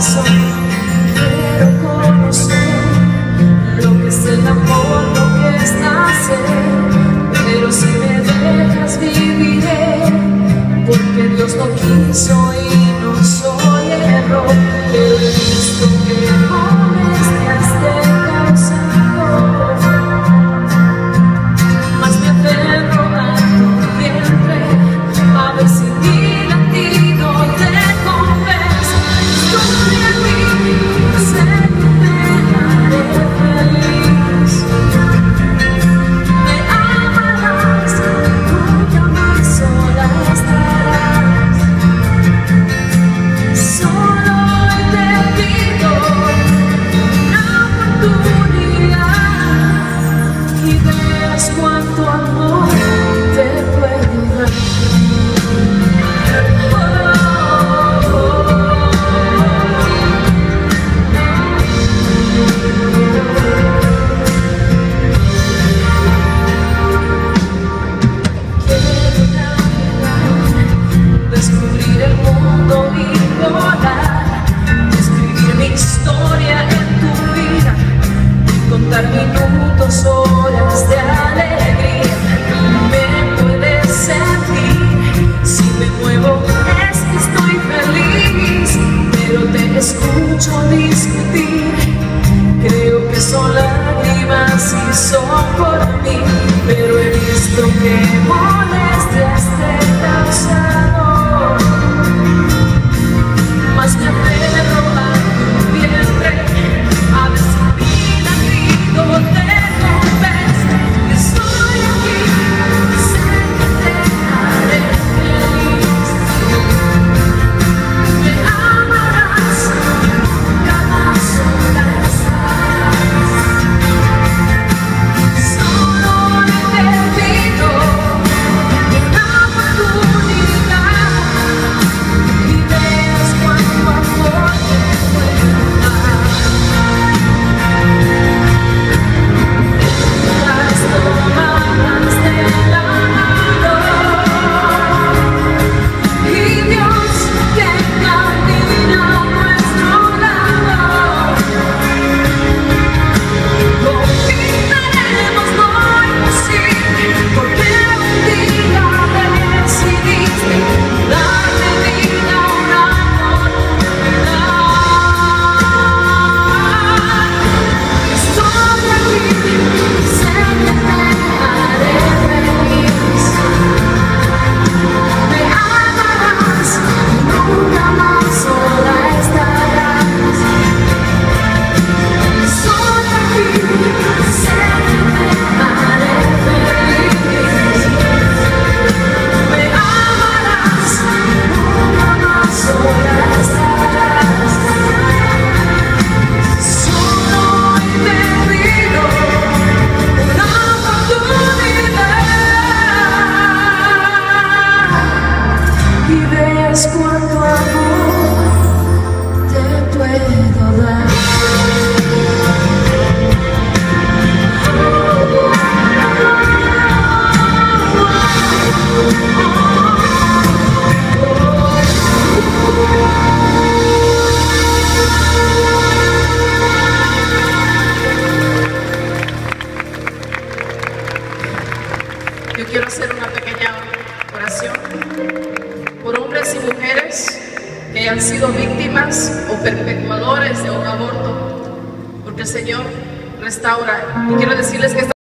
so oportunidad y veas cuánto amor te puedo dar. descubrir el mundo y volar, describir mi historia en tu contar minutos, horas de alegría. Me puedes sentir, si me muevo es que estoy feliz, pero te escucho discutir. Creo que son lágrimas y son por mí. han sido víctimas o perpetuadores de un aborto, porque el Señor restaura. Y quiero decirles que esta